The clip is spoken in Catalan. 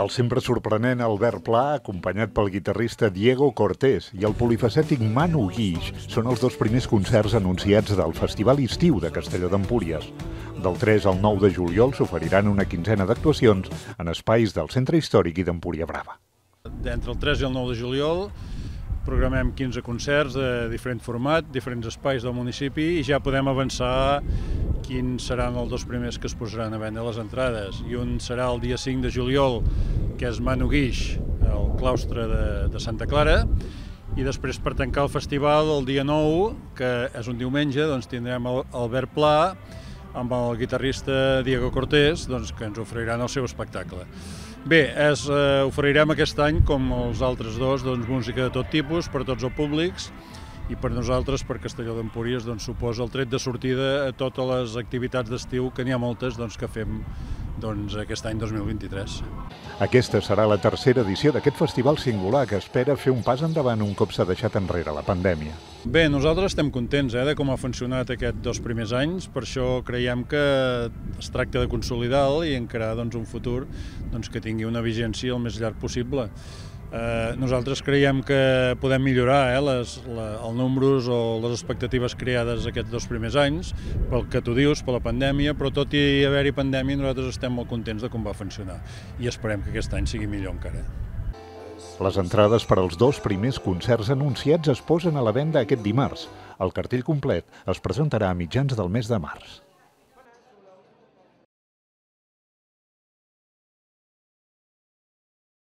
El sempre sorprenent Albert Pla, acompanyat pel guitarrista Diego Cortés i el polifacètic Manu Guix, són els dos primers concerts anunciats del Festival Estiu de Castelló d'Empúries. Del 3 al 9 de juliol s'oferiran una quinzena d'actuacions en espais del Centre Històric i d'Empúria Brava. Entre el 3 i el 9 de juliol programem 15 concerts de diferent format, diferents espais del municipi i ja podem avançar quins seran els dos primers que es posaran a vendre les entrades. I un serà el dia 5 de juliol, que és Manu Guix, al claustre de, de Santa Clara, i després per tancar el festival el dia 9, que és un diumenge, doncs tindrem el Albert Pla amb el guitarrista Diego Cortés, doncs, que ens oferiran el seu espectacle. Bé, és, eh, oferirem aquest any, com els altres dos, doncs, música de tot tipus, per tots els públics, i per nosaltres, per Castelló d'Empúries, doncs, suposa el tret de sortida a totes les activitats d'estiu, que n'hi ha moltes doncs, que fem doncs, aquest any 2023. Aquesta serà la tercera edició d'aquest festival singular que espera fer un pas endavant un cop s'ha deixat enrere la pandèmia. Bé, nosaltres estem contents eh, de com ha funcionat aquests dos primers anys, per això creiem que es tracta de consolidar-lo i encarar doncs, un futur doncs, que tingui una vigència el més llarg possible. Eh, nosaltres creiem que podem millorar eh, les, la, els números o les expectatives creades aquests dos primers anys, pel que tu dius, per la pandèmia, però tot i haver-hi pandèmia nosaltres estem molt contents de com va funcionar i esperem que aquest any sigui millor encara. Les entrades per als dos primers concerts anunciats es posen a la venda aquest dimarts. El cartell complet es presentarà a mitjans del mes de març.